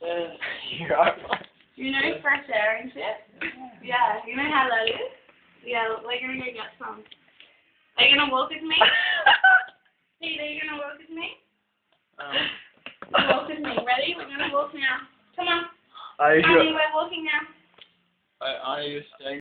you are. You know fresh air and shit? Yeah, you know how that is? Yeah, we're gonna go get some. Are you gonna walk with me? Pete, are you gonna walk with me? Um, Walk with me. Ready? We're gonna walk now. Come on. are you? Honey, we're walking now. Are you staying?